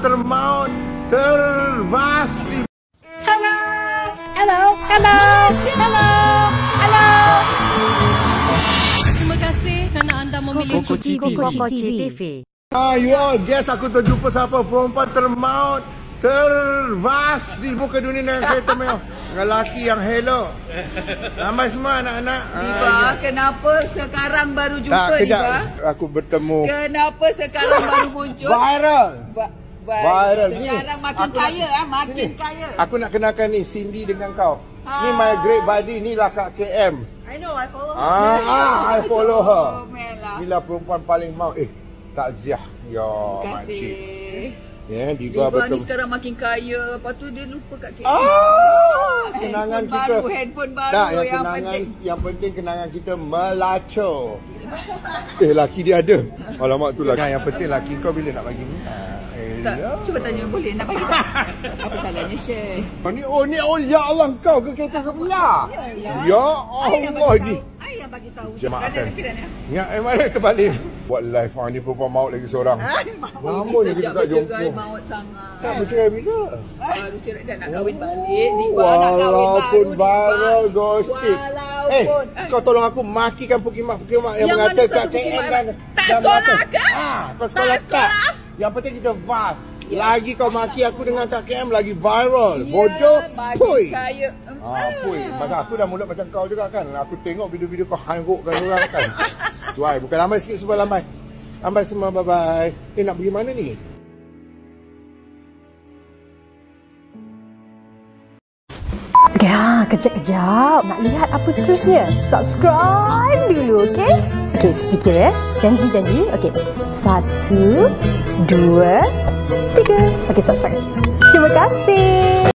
termaut tervas di Hello, hello, hello, hello, hello. Terima kasih kerana anda memilih Koko TV. Koko TV. Ah, you all guess aku terjumpa siapa perempuan termaut tervas di muka dunia dengan kereta mewah dengan lelaki yang hello ramai semua anak-anak Diva, Ah, kenapa sekarang baru tak, jumpa kejap Diva? aku bertemu Kenapa sekarang baru muncul? viral Ba- baik. Viral ni. Sekarang makin Aku kaya nak- ah, makin Sini. kaya. Aku nak kenalkan ni Cindy dengan kau. Ah. Ni my great buddy, ni lah Kak KM. I know, I follow. Ah, ah I follow her. Melah. Inilah perempuan paling mau. Eh, takziah. Ya, makcik. Ya, Diva Diva ni betul. sekarang makin kaya. Lepas tu dia lupa kat KL. Ah, kenangan handphone kita. baru, handphone baru tak, yang, yang kenangan penting. yang penting kenangan kita melacur. eh, laki dia ada. Alamak tu laki. Yang penting laki kau bila nak bagi ni? Tak, cuba tanya boleh nak bagi tak? Apa salahnya share? Oh ni, oh ni, oh ya Allah kau ke kereta sebelah. Ya Allah ni. Ai yang bagi tahu. Kerana kan. Ya, eh mana terbalik. Buat live ah, ni perempuan maut lagi seorang. Lama ni kita Sejak tak bercerai jumpa. maut sangat. Tak bercerai bila? Baru cerai dah nak kahwin balik. Nak kahwin Walaupun baru. gosip. Eh, Walaupun. kau tolong aku makikan Pukimak-Pukimak yang, Yang mana mengatakan? KM dan... Tak dan sekolah ke? Ah, kau sekolah Tak tak? sekolah. Yang penting kita vast. Lagi kau maki aku dengan Kak KM lagi viral. Ya, Bodoh. Pui. Ah, pui. Masa aku dah mulut macam kau juga kan. Aku tengok video-video kau hanggukkan orang kan. Suai. Bukan lambai sikit semua lambai. Lambai semua bye-bye. Eh nak pergi mana ni? Kejap-kejap. Nak lihat apa seterusnya? Subscribe dulu, okay? Okay, sedikit ya. Janji-janji. Okay, satu, dua, tiga. Okay, subscribe. Terima kasih.